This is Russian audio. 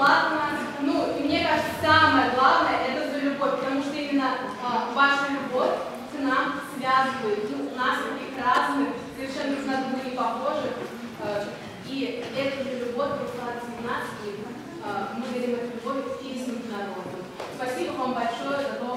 платно. Ну, и мне кажется, самое главное – это за любовь, потому что именно э, ваша любовь к нам связывает. Ну, у нас таких разных, совершенно друг на друга не похожих. Э, и эта любовь пришла от нас, и э, мы говорим эту любовь и с народом. Спасибо вам большое за то,